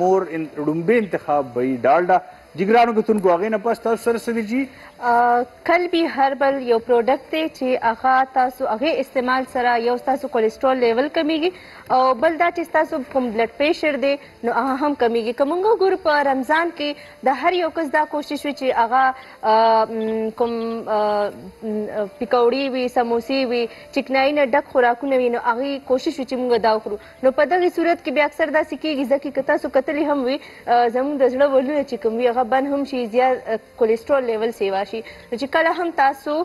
مور ان ړومبی انتخاب بهي ډالډا جګرانو کتونکو هغې نه پس تاسو سره څه دي جي کلبي هربل یو پروډکټ دی چې هغه تاسو هغې استعمال سره یو ستاسو کولیسټرول لیول کمیږي او بل دا چې ستاسو کوم بلډ پریشر دی نو هغه هم کمیږي که مونږ وګورو په رمضان کې د هر یو کس دا کوشش وي چې هغه کوم پکوړي وي سموسې وي چکنایي نه ډک خوراکونه وي نو هغوی کوشش وي چې مونږ دا وخورو نو په دغی صورت کی بیا اکثر داسی کیږی ځکی که تاسو کتلی هم وی زموږ د زړه ولونه چی کوم وی هغه بند هم شی زیا کولیسټرول لیول سیوا شی نو چی کله هم تاسو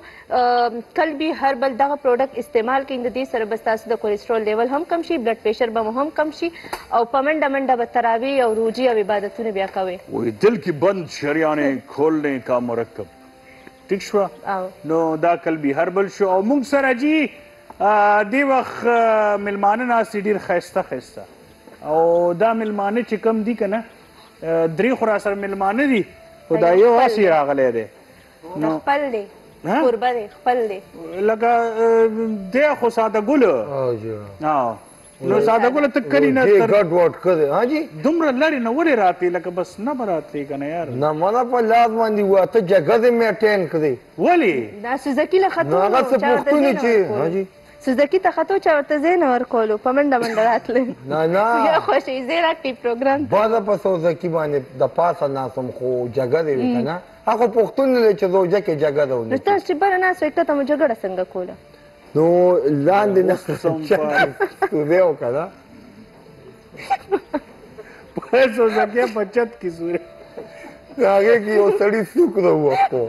کلبی هر بل دغه پروډکټ استعمال کړی نو ددی سره به ستاسو د کولیسټرول لیول هم کم شی بلډ پریشر به مو هم کم شی او په منډه منډه به تراویح او روژی او عبادتونه بیا کوی. وای دل کی بند شریانه کھولنه کا مرکب ټیک شو نو دا کلبی هر بل شو او موږ سره جی دې وخت ملمانه ناست دي ډېر ښایسته ښایسته او دا ملمانه چې کم دي که نه درې خو راسره ملمانه دي خو دا یو هسې راغلی دی نو خپل دی کوربه دی خپل دی لکه دی خو ساده ګل نو ساده ګل ته کلی نه تر ګډ وډ کړي ها جی دومره لړې نه ولې راتې لکه بس نه براتې کنه یار نه مله په لاس باندې واته جګه دې مې ټین کړې ولې دا سزکی له خطو هغه څه پښتوني چې ها جی سزکی ته خطو چا ورته زین ور کولو په منډه منډه راتلې نه نه یا خوشې زیرا ټی پروګرام بعد په سوزکی باندې د پاسه ناسم خو جګه دې وکنه هغه پښتون له چې زوجه کې جګه ده نو تاسو چې بره ناس وکړه ته مو جګړه څنګه کوله نو لاندې نه سوزه وکړه په سوزه کې بچت کی سورې هغه کې یو سړی سوک نه وښو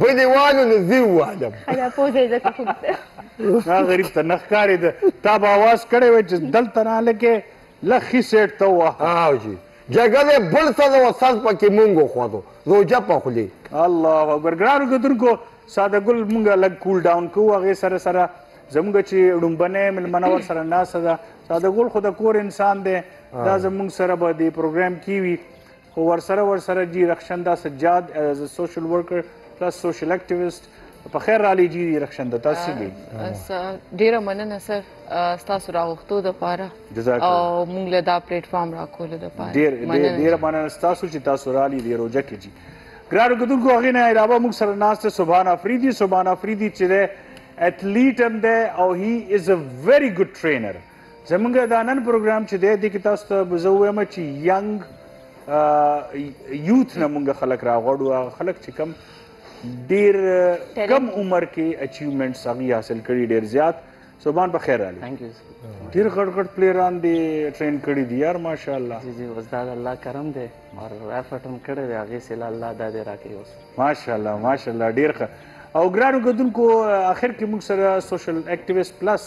بلې والو نه زی والم خلا پوزې زه ته دا غریب ته نخکاری ده تا به आवाज کړی وای چې دلته نه لکه لخي سیټ ته وه ها جی جګه دی بل څه ده استاد پکې مونږ وخوځو روژه په خولې الله اکبر ګرانو کتونکو ساده ګل مونږ لږ کول ډاون کوو هغې سره سره زموږ چې ړومبنه ملمنه ور سره ناسه ده ساده ګل خو د کور انسان دی دا زموږ سره به دی پروګرام کی وي خو ور سره ور سره جی رخشنده سجاد ایز ا سوشل ورکر پلس سوشل اکټیویسټ په خیر رالی جی رخشنده تاسو څنګه ډیره مننه سر تاسو راغښتو د پاره او موږ له دا پلیټ فارم راکول د پاره ډیر ډیر مننه تاسو چې تاسو رالی دی روزه کې جی ګرانو کتونکو هغه نه علاوه موږ سره ناست سبحان افریدي سبحان افریدي چې ده اټلیټ هم ده او هی از ا ویری ګډ ټرینر زمونږ دا نن پروګرام چې ده د کې تاسو ته زه وایم چې ینګ یوث نه مونږ خلک راغړو خلک چې کم ډیر کم عمر کې اچیومنټس هغه حاصل کړي ډیر زیات صوبان په خیر رالی ثانک یو ډیر غټ غټ پلیران دی ټرین کړي دي یار ماشاءالله جی جی استاد الله کرم دی اور افټ هم کړی دی هغه سیل الله دا دی راکې اوس ماشاءالله ماشاءالله ډیر ښه او ګرانو کتونکو اخر کې موږ سره سوشل اکټیویست پلس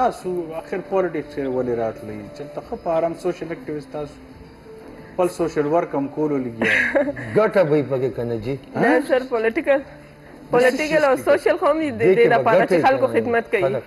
تاسو اخر پالیټکس کې ولې راتلی چې ته خو په آرام سوشل اکټیویست تاسو خپل سوشل ورک هم کولو لګیا ګټه به پکې کنه جی نه سر پالیټیکل پالیټیکل او سوشل خو هم دې دې لپاره چې خلکو خدمت کوي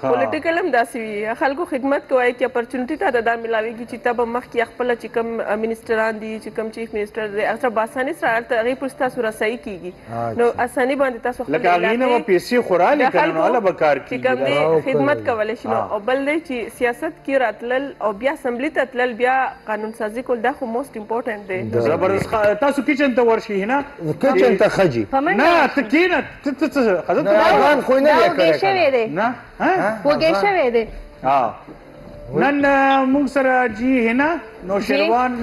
پولیټیکل هم داسې وي خلکو خدمت کوي چې اپورتونټی ته دا ملاويږي چې تب مخ کې خپل چې کم منسټران دي چې کم چیف منسټر دی اصل باسانه سره هغه پرستا سره صحیح کیږي نو اساني باندې تاسو خپل لکه غینه و پیسې خورالي کنه نو الله بکار کی کوم دی خدمت کول شي نو او بل دی چې سیاست کې راتلل او بیا اسمبلی ته تلل بیا قانون سازي کول دا خو موست امپورټنت دی زبردست تاسو کچن ته ورشي نه کچن ته خجی نه ته کینه ته ته حضرت خان خو نه کړی نه وګی شوی دی ها وګی شوی دی ها نن موږ سره جی هنا نوشیروان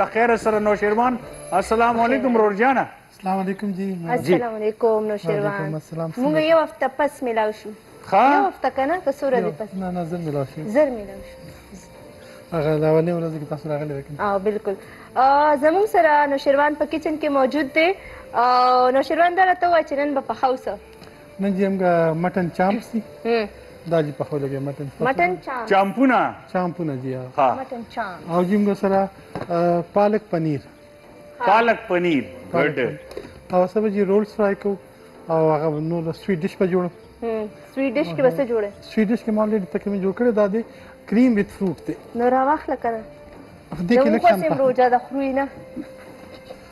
لخیر سره نوشیروان السلام علیکم رور جانا السلام علیکم جی السلام علیکم نوشیروان موږ یو هفته پس ملاو شو ها یو هفته کنه که سوره دی پس نه نه زر ملاو شو زر ملاو شو هغه دا ولې ورځ کې تاسو راغلي وکړئ او بالکل زموږ سره نوشیروان په کچن کې موجود دی او نوشیروان دا راته وایي چې نن به پخاو څه نن جی موږ مټن چامپس دي دا جی په خوله کې مټن مټن چامپ چامپونه چامپونه جی ها مټن چامپ او جی موږ سره پالک پنیر پالک پنیر ګډ او سبا جی رول فرای کو او هغه نو د سویټ ډش په جوړو سویټ ډش کې بس جوړه سویټ ډش کې ما لید تقریبا جوړ کړی دا دی کریم وذ فروټ دی نو راوخله کنه دې کې لکه څنګه روزه د خروینه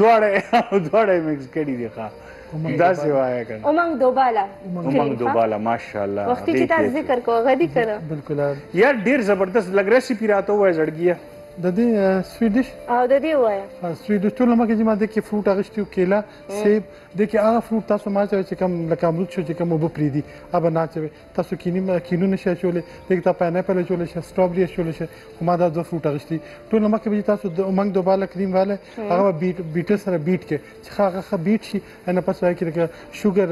دواړه دواړه یې مکس کړي دي ښه داسې وایه که نه امنګ دوباله امنګ دوباله ماشاءالله وختي چې تاسو ذکر کوه غدي که نه بلکل یار ډېر زبردست لږ رسیپي راته ووایه زړګیه د دې سویټ ډش او د دې وایه سویټ ډش ټول مکه چې ما د کې فروټ اغشتي او کیلا سیب د کې هغه فروټ تاسو ما چې کوم لکه امرود شو چې کوم وب پری دي اب نه چې تاسو کینی ما کینو نشي اچولی دغه ته پایناپل اچولی شي سټرابري اچولی شي خو ما دا دوه فروټ اغشتي ټول نه مخکې به تاسو د منګ د بالا کریم واله هغه بیټ بیټر سره بیټ کې چې هغه خه بیټ شي ان پس وای کې شوګر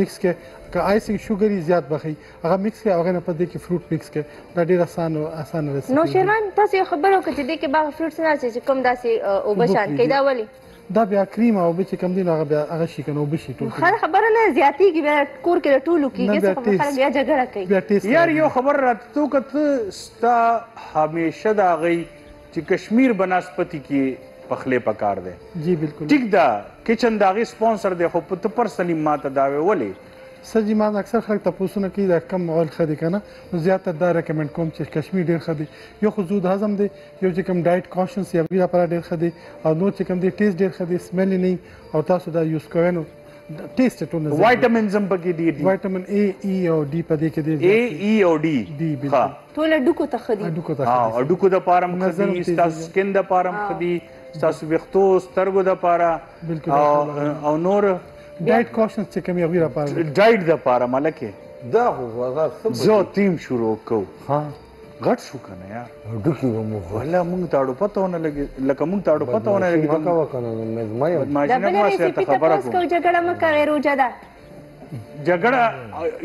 مکس کې که آیسینګ شوګر زیات بخي هغه مکس کې هغه نه پس دې کې فروټ مکس کې دا ډیر اسان او اسان رسي نو شیران تاسو خبرو کې چې دې کې باغ فروټس نه چې کوم داسې او بشان کې دا ولي دا بیا کریم او به چې کم دي نو هغه بیا هغه شي کنه او به شي ټول خره خبره نه زیاتیږي بیا کور کې ټولو کیږي څه خبره خلک بیا جګړه کوي بیا ټیسټ یار یو خبر راته تو کته ستا همیشه دا غي چې کشمیر بناس پتی کې پخلې پکار دی جی بالکل ټیک دا کچن دا غي سپانسر دی خو په پرسنلی ماته دا وی ولی سر جی ما اکثر خلک تاسو نه کوي دا کم اول خدي کنه زیات دا ریکمند کوم چې کشمیر ډیر خدي یو خو زود هضم دی یو چې کوم ډایټ کاشنس یا ویرا پر ډیر خدي او نو چې کوم دی ټیسټ ډیر خدي سمیل نه او تاسو دا یوز کوئ نو ټیسټ ټول نه وایټامینز هم پکې ډیر دي وایټامین ای ای او ډي په دې کې دي ای ای او ډي ډي ها ټول ډوکو ته خدي ډوکو ته ها ډوکو د پارم خدي تاسو سکین د پارم خدي تاسو وختو سترګو د پاره او نور ډایټ کوشن چې کوم یو را پاره ډایټ د پاره ملکه دا هو دا سم زه تیم شروع کو ها غټ شو کنه یار ډکی به مو خو ولا مونږ تاړو پته ونه لګي لکه مونږ تاړو پته ونه لګي مکه وکنه مې ما یو دا بل رسې په تاسو کو جګړه مکه غیر روجه ده جګړه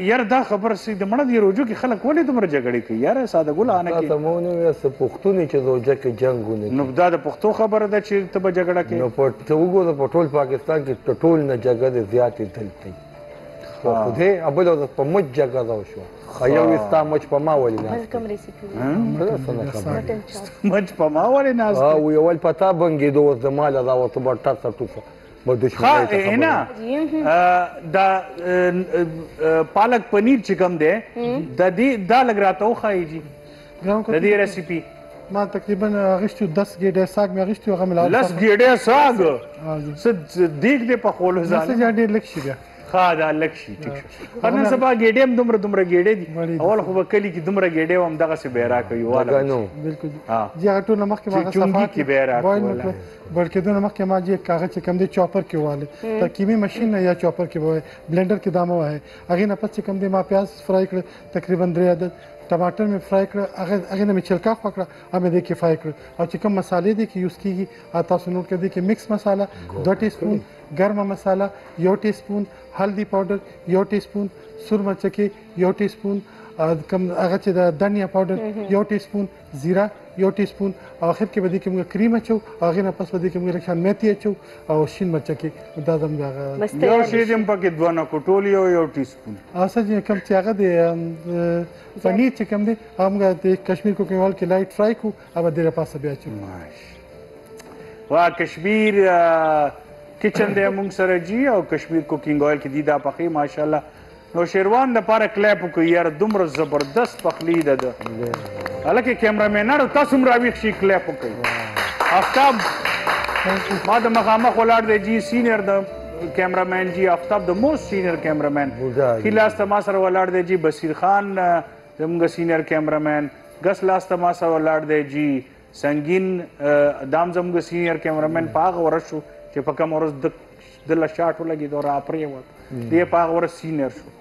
یار دا خبر سي د مړه دی روجو کې خلک ولې دومره جګړه کوي یار ساده ګل انه کې ته مونږ نه وسه پښتون چې روجه کې جنگ ونه نو دا د پښتو خبره ده چې ته به جګړه کوي نو په ټول پاکستان کې ټول نه جګړه زیاتې دلته خو دې ابل د په مچ جګه دا شو یو وستا مچ په ما ولې نه کوم ریسیپي مچ په ما ولې نه او یو ول پتا بنګې دوه د مال دا وته بر ټاڅه ټوڅه به دشمنی ته خبره نه دا پالک پنیر چې کوم دی د دې دا لګ راته وخایي جی د دې رسیپي ما تقریبا غشتو 10 ګډه ساګ مې غشتو هغه ملاو 10 ګډه ساګ څه دیګ دې په خول ځان څه جان ډیر لک شي بیا ښه دا لک شي ټیک شو پر نن سبا ګډه هم دومره دومره ګډه دي اول خو وکلی کې دومره ګډه هم دغه سه بیرا کوي واله بالکل جی هغه ټول مخکې ما صفات کې بیرا کوي بلکې دونه مخکې ما جی کاغذ چې کم دي چاپر کې واله ته کیمی ماشين یا چاپر کې وای بلندر کې دامه وای هغه نه پڅ کم دي ما پیاز فرای کړ تقریبا 3 عدد ټماټر مې فرای کړ هغه هغه نه مې چلکا خو کړ هغه دې کې فرای کړ او چې کوم مصالې دې کې یوز کیږي تاسو نوٹ کړئ کې مکس مصاله 2 ټی سپون ګرمه مصاله 1 ټی سپون هلدی پاوډر 1 ټی سپون سور مرچکه 1 ټی سپون کوم هغه چې د دنیا پاوډر یو ټی سپون زیره یو ټی سپون او اخر کې به دې کې موږ کریم اچو هغه نه پس به دې کې موږ لکه میتي اچو او شین مرچ کې دا زموږ هغه یو شی دې په کې دوه نه کوټول یو یو ټی آسا جی کم چې هغه دی پنیر چې کم دی هغه د کشمیر کوکینګ اول کې لایټ فرای کو او د پاسه بیا چې ماش وا کشمیر کچن دی مونږ سره جی او کشمیر کوکینګ اول کې دی دا پخې ماشاءالله نو شیروان د پاره کلیپ کو یار دومره زبردست پخلی ده ده هلکه کیمرامینانو تاسو هم راویښ شي کلیپ کوي افتاب ما د مخامخ ولاړ دی جی سینیر د کیمرمین جی افتاب د موست سینیر کیمرمین خی لاس ته ما سره ولاړ دی جی بصیر خان زموږ سینیر کیمرمین ګس لاس ته ما سره ولاړ دی جی سنگین دام زموږ سینیر کیمرمین په هغه ورځ شو چې په کوم ورځ د د له شاټ ولګېد او راپرېوت دی په هغه ورځ سینیر شو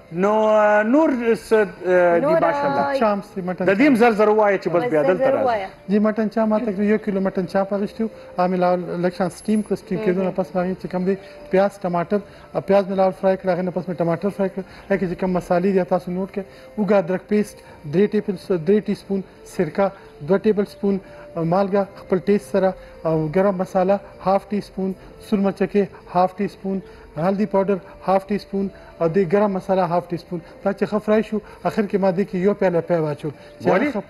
نو نور څه دی ماشاءالله چام سي مټن د دې زر زر وایي چې بس بیا دلته راځي جی مټن چا ما تقریبا یو کیلو مټن چا پغشتو عامل لکشان سټیم کړ سټیم کېدو نه پس باندې چې کم دی پیاز ټماټر پیاز مې لاول فرای کړ هغه نه پس مې ټماټر فرای کړ هغه چې کم مصالې دي تاسو نوٹ کړئ وګا درک پیسټ 3 ټیبل 3 ټی سپون سرکه 2 ټیبل سپون مالګه خپل ټیسټ سره او ګرم مساله هاف ټی سپون سور مرچکه هاف ټی سپون هلدی پاوډر هاف ټی سپون او دې ګرم مساله هاف ټي سپون دا چې خف راي شو اخر کې ما دې کې یو پیاله پي واچو چې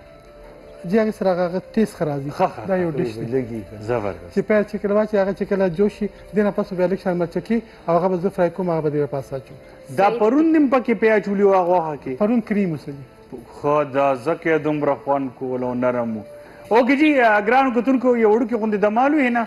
جی هغه سره هغه تیز خرازي دا یو ډیش دی لګي زبردست چې پیر چې کله واچي هغه چې کله جوشي دنه پس به الیکشن مرچکی او هغه به زه فرای کوم هغه به دې پاسا چو دا پرون نیم پکې پیا چولی او هغه کې پرون کریم وسلی خو دا زکه دومره خوان کول او نرمو اوګه جی ګران کتونکو یو وړو کې غوندې دمالو هنه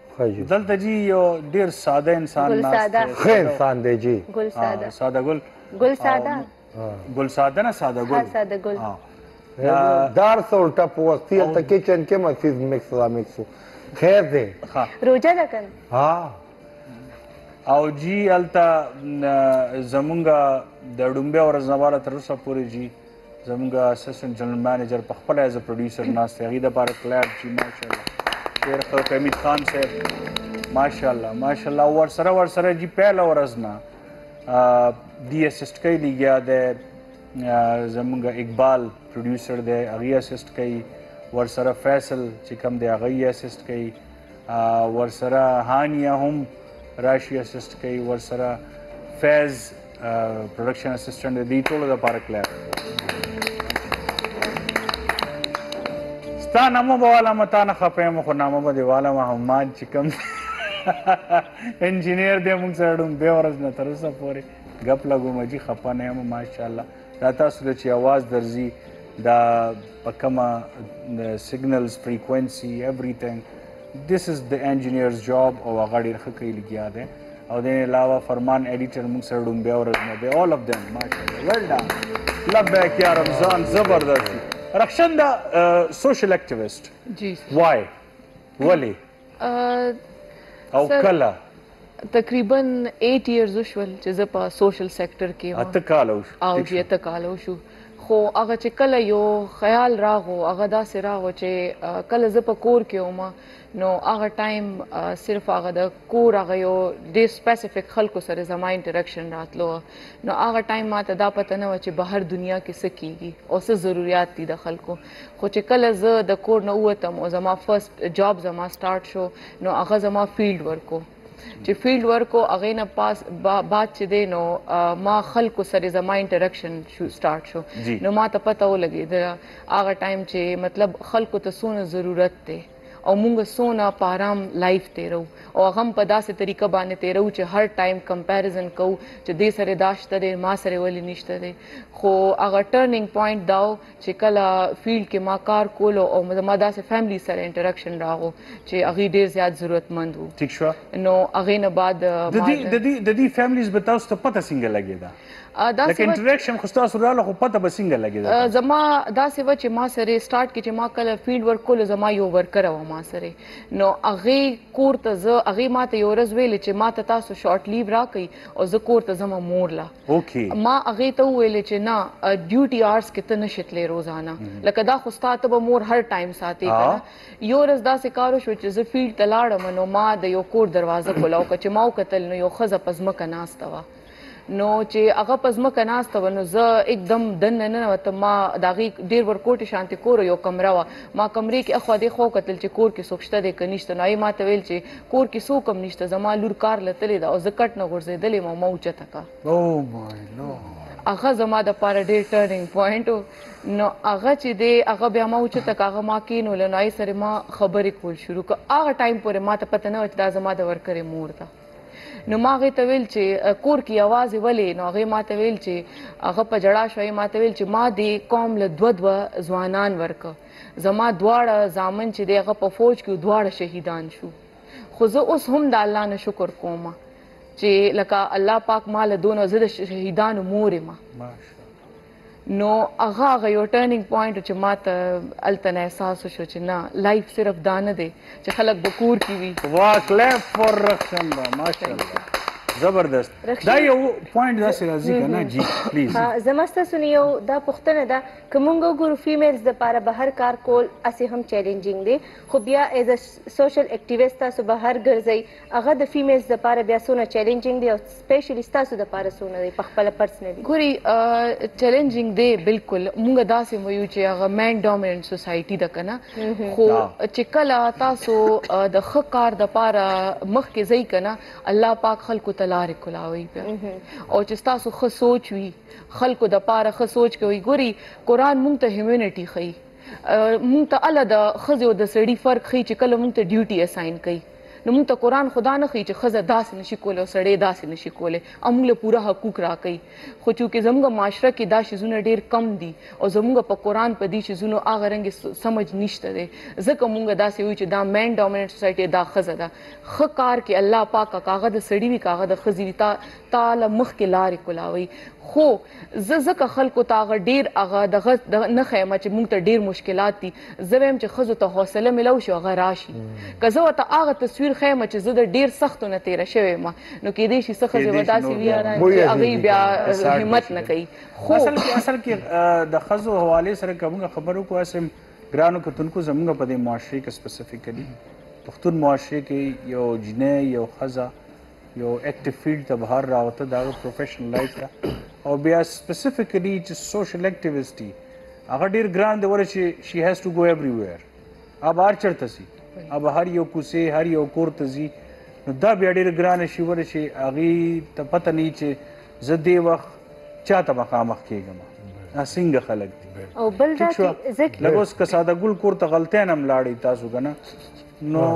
دلته جی یو ډیر ساده انسان ناست دی خیر انسان دی جی ګل ساده ساده ګل ګل ساده ګل ساده نه ساده ګل ساده ګل دار سو ټپ وستی ته کچن کې مسیز مکس را مکس خیر دی روزه ده کن ها او جی التا زمونږه د ډومبه ورځ نه والا تر اوسه پورې جی زموږ اسسټنټ جنرال منیجر په خپل ایز پروډوسر ناست دی هغه د پاره کلاب چې ماشاءالله ډیر ښه کمیت خان صاحب ماشاءالله ماشاءالله ور سره ور سره جی پهل ورځ نه دی اسسټ کوي لګیا دی زموږ اقبال پروډوسر دی هغه اسسټ کوي ور سره فیصل چې کم دی هغه اسسټ کوي ورسره هانیه هم راشي اسیسټ کوي ورسره فیض پروډکشن اسسټنټ دی ټولو د پاره کلر ستا نامه به والا متا نه خپه یم خو نامه به دی والا ما هم ما چې کوم انجینیر دی موږ سره ډوم به ورځ نه تر اوسه پورې غپ لګو مجي خپه نه یم ماشاءالله دا تاسو ته چې اواز درځي دا په کومه سیګنلز فریکوئنسي ایوریثینګ دیس از د انجینیرز جاب او هغه ډېر ښه کوي لګیا دی او د علاوه فرمان ایډیټر موږ سره ډومبیا ورځ نه دی اول اف دیم ماشاءالله ویل ډان لبیک یا رمضان زبردست رخشندا سوشل اکټیویسټ جی وای ولی او کله تقریبا 8 ایئرز وشول چې زه په سوشل سېکټر کې وم اته کال وشو او جی اته کال وشو خو هغه چې کله یو خیال راغو هغه داسې راغو چې کله زه په کور کې وم نو هغه ټایم صرف هغه د کور هغه یو ډیر سپیسیفیک خلکو سره زما انټریکشن راتلو نو هغه ټایم ما ته دا پته نه و چې بهر دنیا کې څه کیږي او څه ضرورت دي د خلکو خو چې کله زه د کور نه ووتم او زما فرست جاب زما سٹارټ شو نو هغه زما فیلډ ورکو چې فیلډ ورکو هغه نه پاس بعد چې دی نو ما خلکو سره زما انټریکشن شو سٹارټ شو نو ما ته پته ولګي دا هغه ټایم چې مطلب خلکو ته سونه ضرورت دی او مونږ سونه پارام لایف تیرو او هغه په داسې طریقه باندې تیرو چې هر ټایم کمپیریزن کو چې دې سره داشته دې ما سره ولې نشته دې خو هغه ټرننګ پوینټ داو چې کله فیلډ کې ما کار کولو او زما داسې فیملی سره انټراکشن راغو چې هغه ډیر زیات ضرورت مند وو ټیک شو نو هغه نه بعد د دې د دې د دې فیملیز به تاسو ته پته څنګه لګیدا لکه انټراکشن خو تاسو رااله خو پته به څنګه لګیدا زما داسې و چې ما سره سٹارټ کې چې ما کله فیلډ ورک کولو زما یو ورکر و ما سره نو هغه کور ته زه هغه ماته یو ورځ ویل چې ماته تاسو شارټ لیو راکې او زه کور ته زما مور لا اوکې. ما هغې ته وویل چې نه ډیوټي آرس کې ته نشې تلې روزانه لکه دا خو ستا ته به مور هر ټایم ساتې کنه یو ورځ داسې کار وشو چې زه فیلډ ته لاړم نو ما د یو کور دروازه کولاو کړه چې ما وکتل نو یو ښځه په ځمکه ناسته وه نو چې هغه په ځمکه ناسته وه نو زه ایک دم دننه ننوتم ما د هغې ډېر ورکوټې شانتې کور یو کمره وه ما کمرې کې اخوا دېخوا وکتل چې کور کې څوک شته دی که نشته نو هغې ما ته ویل چې کور کې څوک هم نشته زما لور کار له تللې ده او زه کټ نه غورځېدلې یم او ما اوچته کړه Oh my lord. هغه زما د پاره ډېر ټرننګ پوینټ و نو هغه چې دی هغه بیا ما اوچته کړه هغه ما کینوله نو هغې سره ما خبرې کول شروع کړه هغه ټایم پورې ما ته پته نه وه چې دا زما د ورکرې مور ده نو ما هغې ته ویل چې "اه، کور کې یوازې ولې نو هغې ما ته ویل چې هغه په ژړا شوه هغې ما ته ویل چې ما دې قوم له دوه دوه ځوانان ورکړه زما دواړه زامن چې دی هغه په فوج کې دواړه شهیدان شو خو زه اوس هم د الله نه شکر کوم چې لکه الله پاک مال دونه زه د شهیدانو مور ما نو هغه هغه یو ټرننګ پوینټ چې ما ته هلته نه احساس وشو چې نه لایف صرف دا نه دی چې خلک به کور کې وي واه کلیپ فور رخشنده ماشاءالله زبردست دا یو پوینټ داسې راځي که نه جی پلیز زما ستاسو نه یو دا پوښتنه ده که مونږ وګورو فیمیلز دپاره بهر کار کول هسې هم چیلنجینګ دی خو بیا ایز ا سوشل اکټیویسټ تاسو بهر ګرځئ هغه د فیمیلز دپاره بیا څونه چیلنجینګ دی او سپیشلی ستاسو دپاره څونه دی پخپله پرسنلی. ګورئ چیلنجینګ دی بلکل مونږ داسې ویو چې هغه مین ډومیننټ سوسایټي ده کنه خو چې کله تاسو د ښه کار دپاره مخکې ځئ کنه الله پاک خلکو ته لارې کولاوی بیا او چې ستاسو ښه سوچ وي خلکو د پاره ښه سوچ کوي ګوري قران مونږ ته هیومینټي ښيي مونږ ته اله د خزه او د سړي فرق ښيي چې کله مونږ ته ډیوټي اساین کوي نو مونږ ته قران خدا نه ښيي چې خزه داسې نشي کوله او سړی داسې نشي کوله او مونږ له پوره حقوق راکوي خو چې زموږ معاشره کې دا شیزونه ډیر کم دي او زموږ په قران په دې شیزونو هغه رنګ سمج نشته دی ځکه مونږ داسې وي چې دا مین ډومینټ سوسایټي دا خزه ده خ کار کې الله پاک کاغه د سړي وي کاغه د خزي وي تا تا له مخکې لارې کولاوي خو زه ځکه خلکو ته هغه ډیر هغه دغه نه خیمه چې موږ ته ډیر مشکلات دي زه ویم چې خزو ته حوصله ملو شو هغه راشي که زه ورته هغه تصویر خیمه چې زه د ډیر سختو نه تیر شوی ما نو کې دې شي څه خزه وداسي وی چې هغه بیا همت نه کوي خو اصل کې اصل کې د خزو حواله سره کومه خبرو کو اسم ګرانو کتونکو زمونږ په دې معاشري کې سپیسیفیکلی پښتون معاشري کې یو جنې یو خزه یو اکټیو فیلډ ته بهر راوته دا پروفیشنل لایف ته او بیا سپیسیفیکلی چې سوشل اکټیویسټ دی هغه ډیر ګران دی ورته چې شي هاز ټو ګو ایوری ویر اب هر چرته سي اب هر یو کوسه هر یو کور ته زی نو دا بیا ډیر ګران شي ورته چې هغه ته پته نه چې زه دی وخت چاته مخامخ کیږم اسنګ خلک دي او بل دا چې زه لګوس که ساده ګل کور ته غلطین هم لاړی تاسو کنه نو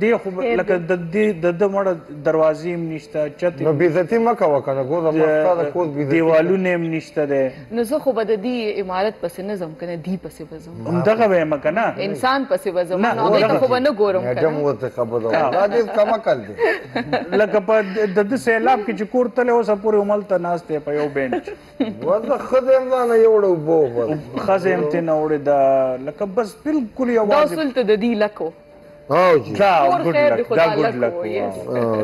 دی خو لکه د دې د د مړه دروازې هم نشته چت نو بیزتی مکه وکنه ګور ما ستا د کور بیزتی دیوالونه هم نشته ده نو زه خو به د دې امارت پسې نه ځم کنه دی پسې به ځم هم دغه به یم کنه انسان پسې به ځم نو هغه ته خو به نه ګورم کنه جم ورته خبره دا دې کما کړ دې لکه په د د سیلاب کې چې کور تله اوسه پورې عمل ته ناس ته په یو بنچ ورته خدم دا نه یو ډو بو خزم ته نه وړي دا لکه بس بالکل یو دا سلطه د دې لکو او جی دا ګډ لک دا ګډ لک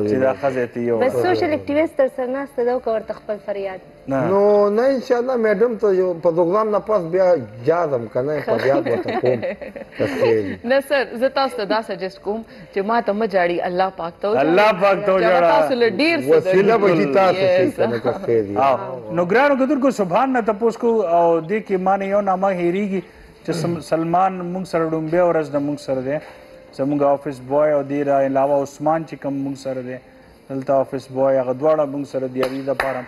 چې دا خزه ته یو بس سوشل اکټیویست تر سر نه ستدو کور تخپل فریاد نو نه ان شاء الله میډم ته یو په پروګرام نه پاس بیا جادم کنه په بیا ورته کوم نه سر زه تاسو ته دا سجست کوم چې ما ته ما جاړي الله پاک ته الله پاک ته جاړه تاسو له ډیر څه وسیله به جی تاسو شي کنه تخیر نو ګرانو ګدر کو سبحان نه تاسو کو او دې کې معنی یو نامه هېریږي ته سلمان موږ سره ډومبه ورځ د موږ سره دی زموږ افیس بوای او دی را علاوه عثمان چې کوم موږ سره دی دلته افیس بوای هغه دواړه موږ سره دی دی لپاره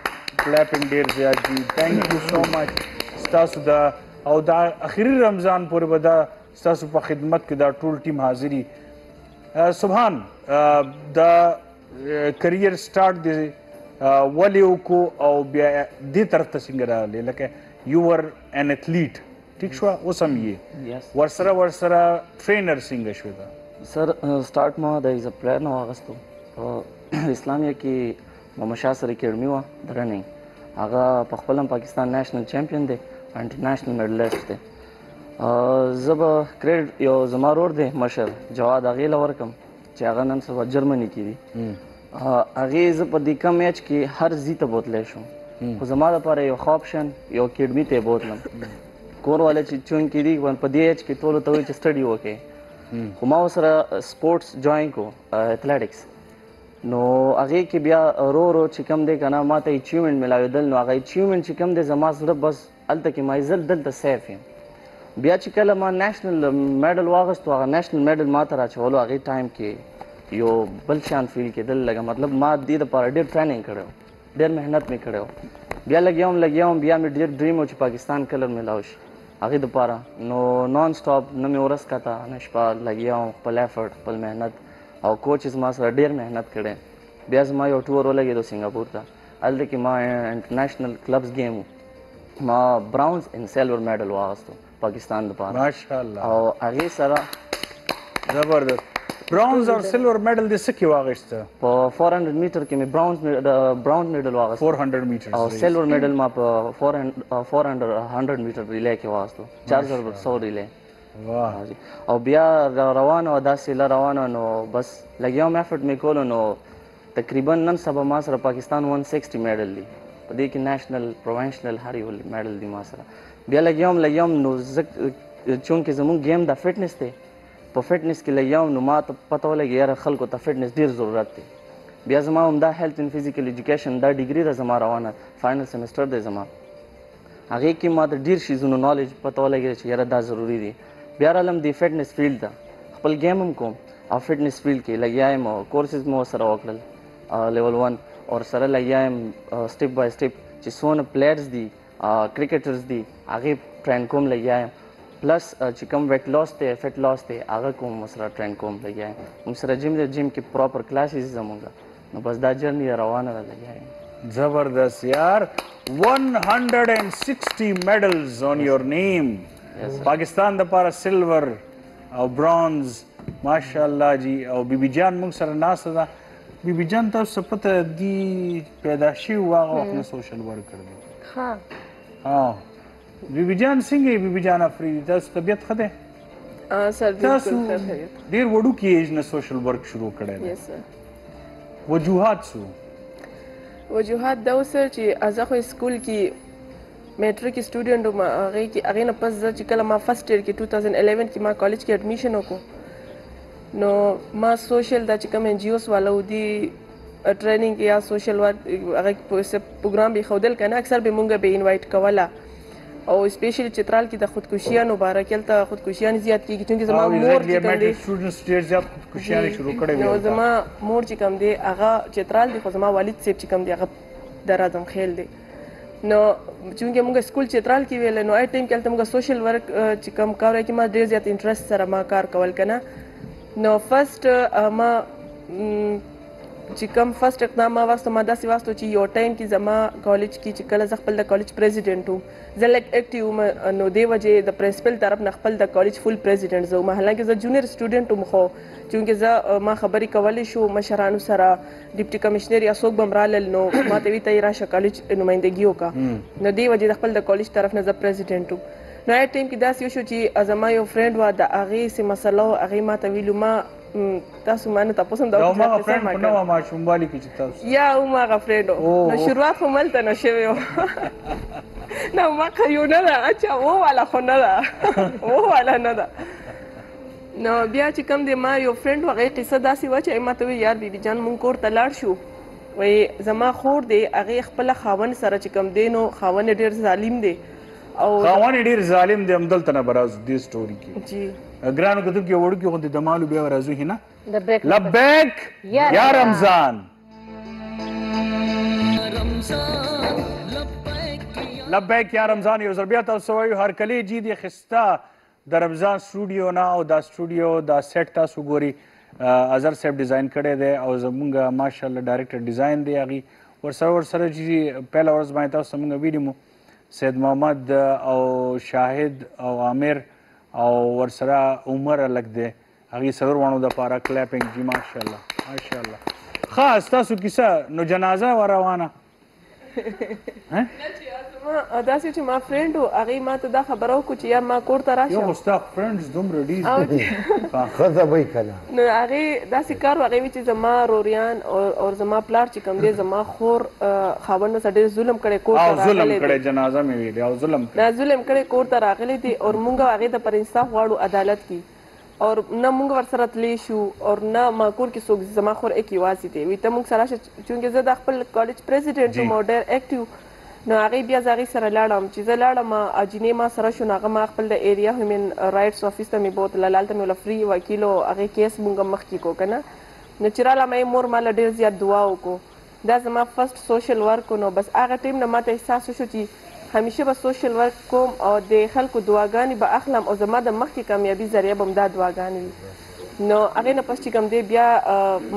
کلیپینګ ډیر زیات دی ثانک یو سو مچ تاسو دا او دا اخیری رمضان پورې به دا تاسو په خدمت کې دا ټول ټیم حاضری سبحان دا کریئر سٹارټ دی ولې وکړو او بیا دې طرف ته څنګه راغلې لکه یو ور ان اثلیټ ټیک شو اوس هم یې ورسره ورسره ټرینر څنګه شو دا سر سٹارټ ما د ایز پلان واغستو اسلامیه کې محمد شاه سره کېړمی و درنه هغه په خپل پاکستان نېشنل چمپیون دی انټرنیشنل میډلیسټ دی زب کریډ یو زما رور دی مشر جواد غیله ورکم چې هغه نن سبا جرمني کې دي هغه زه په دې کم اچ کې هر زی ته بوتلی شم خو زما لپاره یو ښه آپشن یو اکیډمي ته بوتلم کور والا چې چون کې دي په دې اچ کې ټول ته وایي چې سټډي وکړي خو ما سره سپورتس جوائن کو اتلټکس نو هغه کې بیا رو رو چې کم دی کنه ما ته اچیومنت ملاویدل نو هغه اچیومنت چې کم دی زما سره بس هلته کې ما زه دلته سیف یم بیا چې کله ما نېشنل میډل واغستو هغه نېشنل میډل ما ته راچولو هغې ټایم کې یو بل شان فیل کېدل لږه مطلب ما دې دپاره ډېر ټریننګ کړی و ډېر محنت مې کړی و بیا لګیا وم لګیا وم بیا مې ډېر ډریم و چې پاکستان کلر میلاو شي هغې دپاره نو نان سټاپ نه مې ورځ کته نه شپه لګیا وم خپل ایفرټ خپل محنت او کوچ زما سره ډېر محنت کړی بیا زما یو ټور ولګېدو سنګاپور ته هلته کې ما انټرنیشنل کلبز ګیم ما براونز ان سیلور میډل واغستو پاکستان لپاره ماشاءالله او هغه سره زبردست براونز او سیلور میډل د سکی واغشته په 400 میټر کې می براونز براونز میډل واغسته 400 میټر او سیلور میډل ما په 400 400 میټر ریلی کې واغستو 400 ریلی او بیا روانه و داسې له روانه نو بس لګیا مې افټ مې کولو نو تقریبا نن سبا ما سره پاکستان 160 میډل دي په دې کې نېشنل پروینشنل هر یو میډل دي ما سره بیا لګیام لګیام نو چونکه زموږ گیم د فټنس دی په فټنس کې لګیام نو ما ته پته ولګي یاره خلکو ته فټنس ډیر ضرورت دی بیا زما هم دا هیلث ان فزیکل ایجوکیشن دا ډیګري ده زما روانه فاینل سمستر دی زما هغه کې ما ته ډیر شیزونو نالج پته ولګی چې یاره دا ضروری دی بیا رالم دی فټنس فیلډ ته خپل گیم هم کوم او فټنس فیلډ کې لګیا یم او کورسز مو سره وکړل لیول 1 او سره لګیا یم سټیپ بای سټیپ چې سونه پلیئرز دي کرکټرز دي هغه ټرین کوم لګیا یم پلس چې کوم ویټ لاس ته فټ لاس ته هغه کوم سره ټرین کوم لګیا یم سره جیم جیم کې پراپر کلاسز زمونږ نو بس دا جرنی روانه ده لګیا یم زبردست یار 160 میډلز اون یور نیم پاکستان د پاره سلور او برونز ماشاءالله جی او بیبي جان موږ سره ناسه ده بیبي جان تاسو پته دی پیدا شي واغه وخت نه سوشل ورکر دی ها ها بی بی جان څنګه یې بی بی جان افریدي تاسو طبیعت ښه دی تاسو ډیر وړوکی ایج نه سوشل ورک شروع کړی دی وجوهات سو وجوهات دا اوس چې ازه خو سکول کې میټریک سټوډنټ وم هغه کې هغه نه پس چې کله ما فرست ایئر کې 2011 کې ما کالج کې اډمیشن وکړو نو ما سوشل دا چې کوم انجیوس والو دی ټریننګ یا سوشل ورک هغه څه پروګرام به خودل کنه اکثر به مونږ به انوایټ کوله او سپیشل چترال کې د خودکشیانو باره کې تل خودکشیان زیات کیږي چې زما مور چې کوم دي سټوډنټس ډیر زیات خودکشیان شروع کړي نو زما مور چې کوم دي هغه چترال دی خو زما والد سیب چې کوم دی هغه د راځم خیل دی نو چونکه موږ سکول چترال کې ویل نو آی ټیم کې موږ سوشل ورک چې کم کار کې ما ډیر زیات انټرست سره ما کار کول کنه نو فرست ما چې کم فرست اقدام ما واستو ما داسې واستو چې یو ټایم کې زما کالج کې چې کله زه خپل د کالج پریزیډنټ وم زه لګ اکټیو وم نو دی وجه د پرنسپل طرف نه خپل د کالج فول پریزیډنټ زه وم حالانکه زه جونیر سټوډنټ وم خو چونکه زه ما خبرې کولې شو مشرانو سره ډیپټي کمشنر یا څوک به مرالل نو ما ته وی ته راشه کالج نمائندګي وکا نو دی وجه د خپل د کالج طرف نه زه پریزیډنټ وم نو هغه ټیم کې داسې وشو چې زما یو فرند و د هغه سه مسله او هغه ما ته ویلو ما تاسو ما نه تاسو دا ما فرند په نو ما شوموالي کې چې تاسو یا او ما غفرند نو شروعات هم ملته نشوي نه ما کيو نه ده اچھا و والا خو نه ده و والا نه ده نو بیا چې کم دی ما یو فرند هغه قصه داسې و چې ما ته وی یار بیبي جان مونږ کور ته لاړ شو وای زما خور دی هغه خپل خاون سره چې کم دی نو خاون ډیر ظالم دی او خاون ډیر ظالم دی هم دلته نه برازو دې سټوري کې جی ګرانو کتب کې وړو کې غوندي د مالو بیا راځو هینا لبیک یا رمضان لبیک یا رمضان یو ضربیات او سوي هر کلی جی دی خستا د رمضان سټوډیو نه او دا سټوډیو دا سیټ تاسو ګوري اظهر صاحب ډیزاین کړی دی او زمونږ ماشاءالله ډایرکټر ډیزاین دی هغه ورسره ورسره چې پهله ورځ باندې تاسو ته موږ ویلي مو سید محمد او شاهد او عامر او ورسره عمر هلک دی هغې څلور واڼو دپاره کلیپنګ جي ماشاءالله ماشاءالله ښه ستاسو کیسه نو جنازه وه روانه دا چې ما فرند او هغه ما ته دا خبرو کو چې یا ما کور ته راشه یو ستا فرندز دوم رډی خزه وای کله نو هغه دا چې کار هغه چې زما روریان او او زما پلار چې کوم دی زما خور خاوند سره ډیر ظلم کړي کور ته راغلي ظلم کړي جنازه مې ویلې او ظلم کړي ظلم کړي کور ته راغلي دي او مونږ هغه د پر انصاف غواړو عدالت کې او نه موږ ورسره تللی شو او نه ما کور کې څوک زما خور ایک یوازې دی وی ته موږ سره شه چونکه زه د خپل کالج پریزیډنټ وم او ډیر اکټیو نو هغه بیا زه هغه سره لاړم چې زه لاړم اجینه ما سره شو هغه ما خپل د ایریا هیومن رائټس افیس ته می بوت لالته می لفری وکیل او هغه کیس موږ مخ کې کو کنه نو چې رااله مې مور مال ډیر زیات دعا وکړو دا زما فرسټ سوشل ورک و نو بس هغه ټیم نه ماته احساس وشو چی همیشه به سوشل ورک کوم او د خلکو دعاګانی به اخلم او زما د مخکی کامیابی ذریعه به هم دا دعاګانی وی نو هغه نه پس چی کوم دی بیا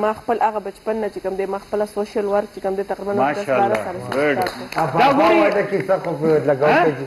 ما خپل هغه بچپن نه چی کوم دی ما خپله سوشل ورک چی کوم دی تقریبا اوس دس باره کاله شو چی سټارټ کړو. افاقا وه ده کیسه خو په لګاو کجی.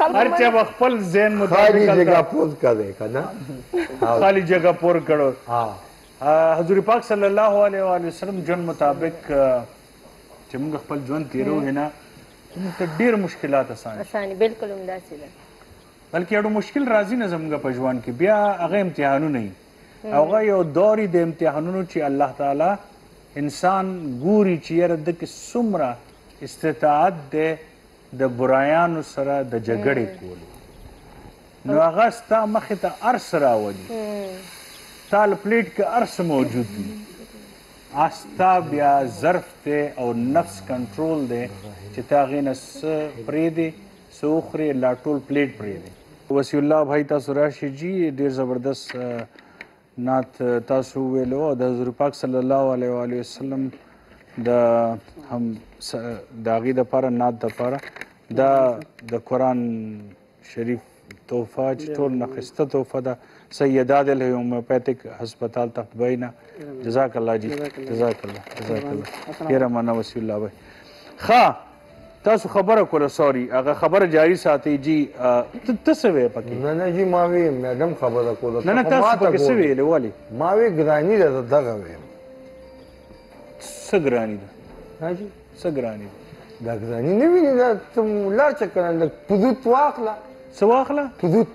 هر چا به خپل ذهن مطابق خالی جگہ پور کرے کنا خالی جگہ پور کرو حضور پاک صلی الله علیه و علیه وسلم جون مطابق چې موږ خپل ژوند تیرو هنا موږ ته ډیر مشکلات اسان اسان بالکل هم داسې ده بلکې اړو مشکل راځي نه زموږ په ژوند کې بیا هغه امتحانونه هغه یو دوري د امتحانونو چې الله تعالی انسان ګوري چې یره د کې څومره استطاعت دی د برایانو سره د جګړې کولو نو هغه ستا مخې ته ارس راولي تال پلیټ کې ارس موجود دي استا بیا ظرف دی او نفس کنټرول دی چې تا غینه څه پرې دی سه وخورې لا ټول پلیټ پریدې. وصی الله بھائی تاسو راشی جی ډیر زبردست نعت تاسو ویلو او د حضور پاک صلی الله علیه و آله وسلم د هم د هغه د پاره نعت د پاره دا د قران شریف تحفه چې ټول نخسته تحفه ده سیدا د هومیوپاتیک هسپتال تخت بینا جزاک الله جی جزاک الله جزاک الله ډیر مننه وصی الله بھائی ښه تاسو خبره کوله سوري هغه خبره جاري ساتي جی ته ته سوي پکې نه نه جی ما وی میډم خبره کوله نه نه تاسو پکې سوي لوالي ما وی ګرانی ده دغه وی سګرانی ده ها جی سګرانی ده دا ګرانی نه ویني دا ته لار چکر لږ پدوت واخله څه واخله پدوت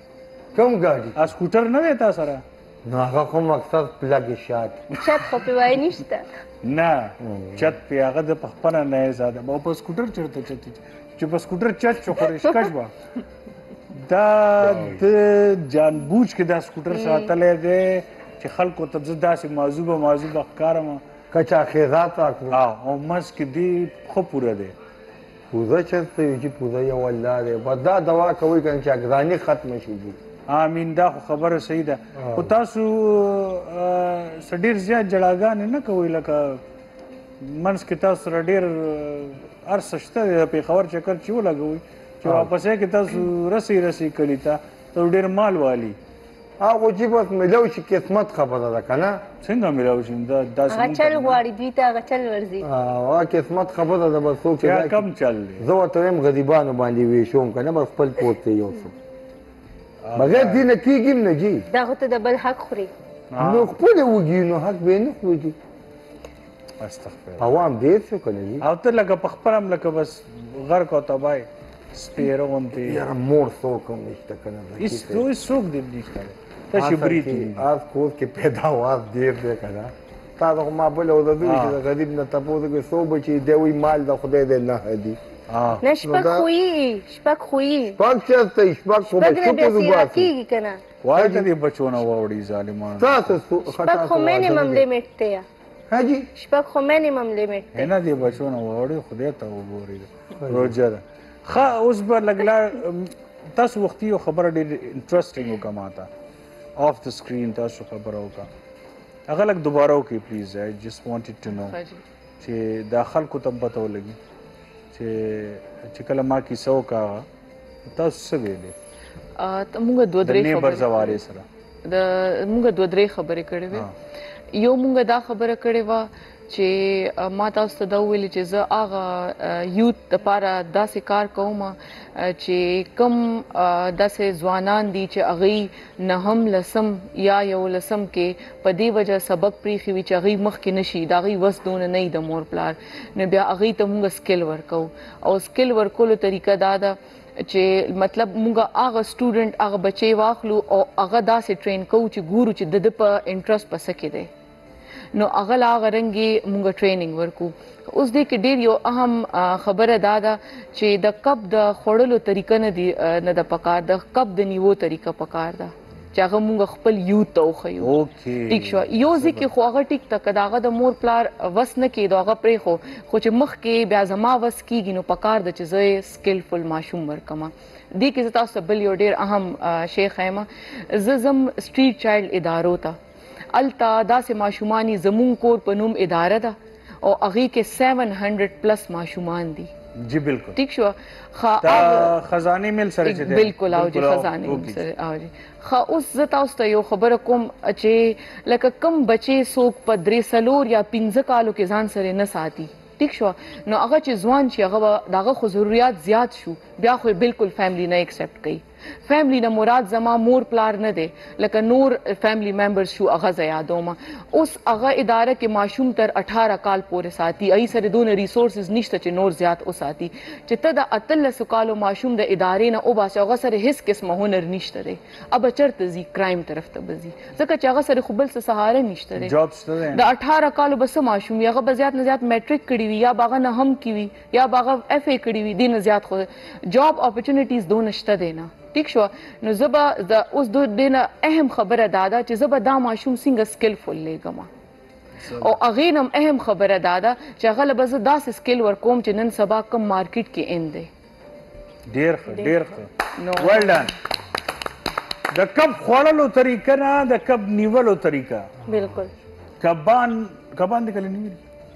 کوم ګاډي ا سکوټر نه وې تا سره نو هغه خو مقصد پلګې شاد چت خو په وای نشته نه چت په هغه د خپل نه زیاده او په سکوټر چرته چت چې په سکوټر چت شو خو رشکش وا دا د جان بوج کې دا سکوټر ساتلې ده چې خلکو ته داسې موضوع موضوع ښکارم کچا خیزات او مس کې دی خو پوره ده پوزه چرته وی چی پوزه یو الله دی بس دا دوا کوي کنه چې اګرانی ختم شي جی امين دا خو خبره صحیح ده خو تاسو سډیر زیات جړاګان نه کوي لکه منس کې تاسو سره ډیر ارس شته د پیښور چکر چې ولګوي چې واپسې کې تاسو رسي رسي کړی تا ته ډیر مال والی هغه چې بس ملاو شي قسمت خبره ده کنه څنګه ملاو شي دا داسې هغه چل غواړي دوی ته هغه چل ورځي هغه قسمت خبره ده بس څوک دا کم چل دی زه ورته وایم غریبانو باندې ویشوم کنه بس خپل پوت ته یو څه بغیر دې نه کېږي نه جي دا خو ته د بل حق خوري نو خپل وږي نو حق به نه خوري استغفر عوام ډیر شو کنه جی او ته لکه په خپل هم لکه بس غرق او تبای سپیره غونتی یار مور سو کوم نشته کنه هیڅ دوی سوق دی نشته ته شي بری ته آف کورس کې پیدا واز ډیر دی کنه تا دا ما بل او د دوی چې غریب نه تاسو کې سو بچي دی وی مال د خدای دی نه هدي نه شپږ خویي شپږ خویي شپږ چرته شپږ خو به څه کوو باسي وای ته دې بچونه واوړي ظالمان تاسو خطا خو مینیمم لیمیټ دی ها جی شپږ خو مینیمم لیمیټ دی نه دی بچو نه وړي خدای ته وګوري روجر خا اوس به لګلا تاسو وختي یو خبره ډېر انټرېسټینګ وکړه ماته آف د سکرین تاسو خبره وکړه هغه لګ دوباره وکړي پلیز آی جست وانټډ ټو نو چې دا خلکو ته پته ولګي چې چې کله ما کیسه وکړه تاسو څه ویلې ته موږ دوه درې خبرې زوارې سره د موږ دوه درې خبرې کړې وې یو موږ دا خبره کړې و چې ما تاسو ته دا ویل چې زه هغه یوت د پاره داسې کار کوم چې کم داسې ځوانان دي چې اغي نه هم لسم یا یو لسم کې په دی وجه سبق پریخي وي چې اغي مخ کې نشي دا غي وس دون نه د مور پلار نو بیا اغي ته موږ سکل ورکو او سکل ورکولو طریقه دا ده چې مطلب موږ هغه سټوډنټ هغه بچي واخلو او هغه داسې ټرین کوو چې ګورو چې د د په انټرست په سکه دی نو هغه لا هغه رنګي موږ ټریننګ ورکو اوس دې کې ډیر یو اهم خبره دا ده چې د کب د خوړلو طریقه نه دی نه د پکار د کب د نیوو طریقه پکار ده چې هغه مونږ خپل یوت ته وخیو اوکې ټیک شو یو ځکه خو هغه ټیک ته کدا هغه د مور پلار وس نه کېدو هغه پرې خو خو چې مخ کې بیا زما وس کیږي نو پکار د چې زه سکلفل ماشوم ورکما دې کې زه تاسو بل یو ډیر اهم شیخ ایم زه زم سټریټ چایلډ ادارو ته هلته داسې ماشومان دي زموږ کور په نوم اداره ده او هغې کې 700 پلس ماشومان دي جی بالکل ٹھیک شو خا اب خزانه مل سره چې بالکل او جی خزانه مل سره او جی خا اوس زه تاسو ته یو خبره کوم چې لکه کم بچي سوق په درې سلور یا پنځه کالو کې ځان سره نه ساتي ټیک شو نو هغه چې ځوان شي هغه دغه خو ضرورت زیات شو بیا خو بالکل فیملی نه ایکسپټ کوي فیملی نه مراد زما مور پلار نه دی لکه نور فیملی ممبرز شو هغه زه یادوم اوس هغه اداره کې ماشوم تر 18 کال پورې ساتي ای سره دونه ریسورسز نشته چې نور زیات وساتي چې ته د 13 کالو ماشوم د ادارې نه وباسې هغه سره هیڅ قسمه هنر نشته دی اب چرته زی کرایم طرف ته بزي ځکه چې هغه سره خو بل څه سهاره نشته دی د 18 کالو بس ماشوم هغه به زیات نه زیات میټریک کړی وي یا باغه نه هم کی وي یا به هغه اف ای کړي وي دینه زیات خو جاب اپورتونټیز دونه شته دی نه ټیک شو نو زه به د اوس د دینه اهم خبره دا ده چې زه به دا ماشوم څنګه سکلفول لګم او هغه نم اهم خبره دا ده چې هغه له بزه داسې سکل ور کوم چې نن سبا کم مارکیټ کې ان دی ډیر ښه ډیر ښه ویل ډن د کب خوړلو طریقه نه د کب نیولو طریقه بالکل کبان کبان د کله نیولي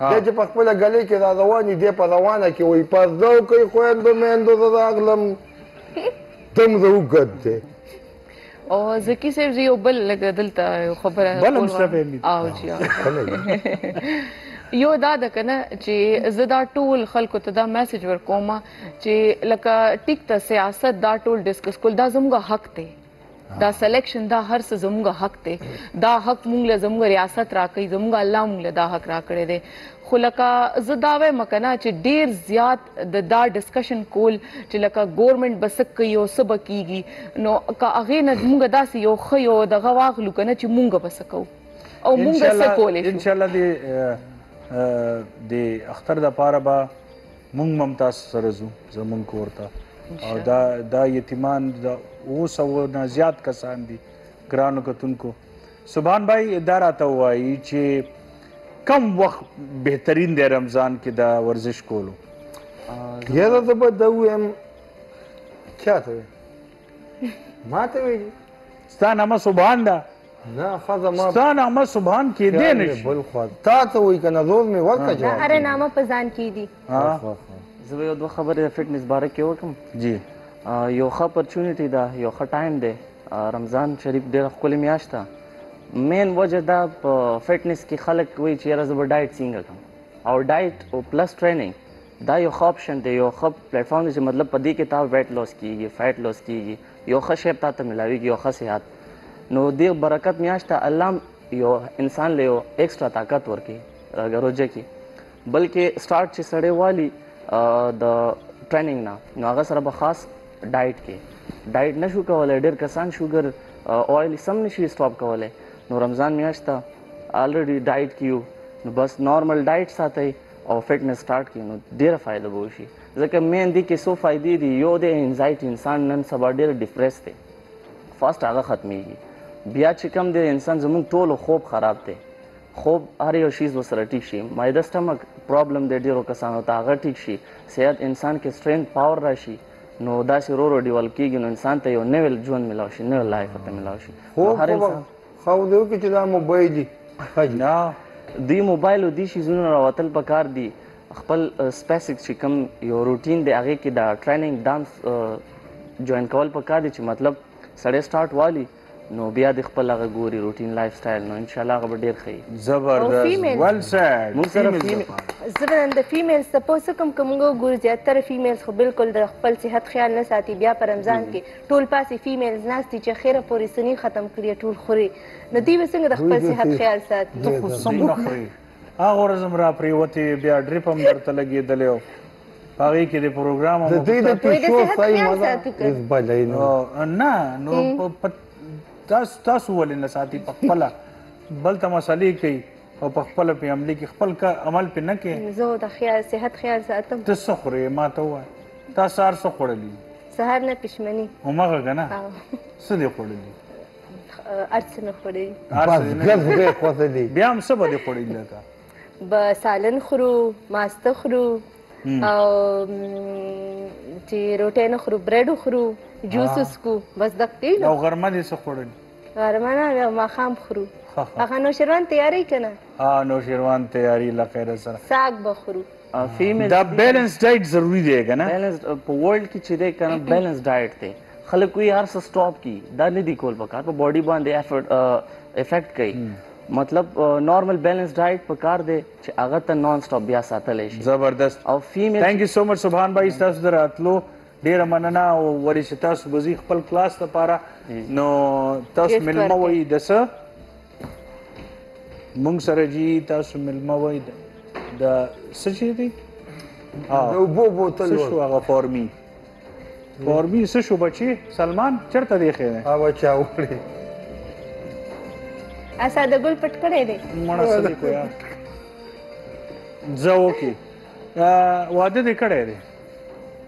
دی چې په خپله ګلۍ کې را روان دي دی په روانه کې وایي پرده وکړئ خویندو میندو زه راغلم تم زه وګد دی او زکی صاحب زه یو بل لګ دلته خبره بل هم څه فهم دي او جی یو دا د کنه چې زه دا ټول خلکو ته دا میسج ورکوم چې لکه ټیک ته سیاست دا ټول ډیسکس کول دا زموږ حق دی دا سلیکشن دا هر څه زموږ حق دی دا حق موږ له زموږ ریاست راکړي زموږ الله موږ له دا حق راکړي دی خو لکه زه دا وایم کنه چې ډیر زیات د دا ډسکشن کول چې لکه ګورنمنت بس کوي او سب کیږي نو که هغه نه موږ داسې یو خو یو دغه واغلو کنه چې موږ بس کوو او موږ څه کولای شو ان شاء الله دې د اختر د پاره به مونږ هم تاسو سره ځو زمونږ کور ته او دا دا یتیمان د اوس او نه زیات کسان دي ګرانو کتونکو سبحان بای دا راته وایي چې کم وخت بهترین دی رمضان کې دا ورزش کولو یاده ته به دا وایم چاته ما ته ویلي ستا نامه سبحان ده نه خزه ما ستا نامه سبحان کې دی نه شي بل خو تا ته وای کنه زور می ورکا جواب هر نامه په ځان کې دی زه یو دوه خبرې د فټنس باره کې وکم جی یو ښه اپورتونټی ده یو ښه ټایم دی رمضان شریف ډیره ښکلې میاشت ده مین وجه دا په فټنس کې خلک وایي چې یاره زه به ډایټ څنګه کوم او ډایټ او پلس ټریننګ دا یو ښه آپشن دی یو ښه پلیټ فارم دی چې مطلب په دې کې تا ویټ لوس کیږي فیټ لوس کیږي یو ښه شیپ تا ته ملاویږي یو ښه صحت نو دې برکت میاشت ته الله یو انسان له یو ایکسترا طاقت ورکي روزه کې بلکې سٹارټ چې سړی والی د ټریننګ نه نو هغه سره به خاص ډایټ کې ډایټ نشو کولای ډېر کسان شوګر اوایل سم نشي سټاپ کولای نو رمضان میاشت ته الریډي ډایټ کیو نو بس نارمل ډایټ ساتي او فټنس سٹارټ کړي نو ډیره فائده به وشي ځکه مین دي کې سو فائدې دي یو د انزایټي انسان نن سبا ډیر ډیپریس دی فاست هغه ختميږي بیا چې کم دی انسان زموږ ټول خوب خراب دی خوب هر یو شیز وسره ټیک شي مایده سټمک پرابلم دی ډیرو کسانو ته هغه ټیک شي صحت انسان کې سټرینګ پاور راشي نو داسې رو رو ډیول کیږي نو انسان ته یو نوې ژوند ملاو شي نوې لایف ته ملاو شي هر انسان خو دې وکړي چې دا موبایل دي دا دوی موبایل او دي شیزونه راوتل په کار دي خپل سپیسیک چې کوم یو روټین دی هغه کې دا ټریننګ ډانس جوائن کول په کار دي چې مطلب سړی سٹارټ والی نو بیا د خپل هغه ګوري روټین لایف سټایل نو ان شاء الله هغه ډیر خي زبردست ویل سیډ موږ سره فیمیل زبردن د فیمیلز ته پوسه کوم کوم ګوري زیاتره فیمیلز خو بالکل د خپل صحت خیال نه ساتي بیا په رمضان کې ټول پاسی فیمیلز ناست دی چه خیره پوری سنی ختم کړی ټول خوری نو دی به څنګه د خپل صحت خیال ساتی ته خو سم نه خوري هغه ورځ هم را پریوتې وې بیا ډریپ هم درته لګېدلی و په هغې کې د پروګرام هم د دوی د پیشو ځای مزه هېڅ بلای نه نه نو په تاسو تاسو ولې نه ساتي په خپله بل ته مسلې کوي او په خپل په عمل کې خپل کا عمل په نه کې زه د خیال صحت خیال ساتم ته څه خورې ما ته وای تا سار څه خوړلې سهار نه پښمني همغه کنه څه دی خوړلی ارڅ نه خوړی بس ګز به خوړلی بیا هم څه به دی خوړلی لکه به سالن خورو ماسته خورو او چې روټۍ نه خورو برېډ خورو جوس وسکو بس د پیل او غرمه دې څه خوړل غرمه نه بیا ماښام خورو هغه نوشیروان تیاری کنه ها نوشیروان تیاری لکه سره ساګ بخورو دا بیلنس ډایټ ضروری دی کنه بیلنس په ورلد کې چې دی کنه بیلنس ډایټ دی خلک وی هر څه سټاپ کی دا نه دی کول پکار په باډي باندې افیکټ افیکټ کوي مطلب نارمل بیلنس ډایټ پکار دی چې هغه ته نان سټاپ بیا ساتل شي زبردست او فیمیل ثانک یو سو مچ سبحان بھائی تاسو دراتلو ډیره مننه او ورې چې تاسو بزی خپل کلاس لپاره نو تاسو ملمه وای د څه مونږ سره جی تاسو ملما وای دا څه شي دي د اوبو بوتل څه شو هغه فورمي فورمي څه شو بچي سلمان چرته دی خیر او بچا وړي اسا د ګل پټ کړی دی مړه سړي کو یا ځو کې واده دې کړی دی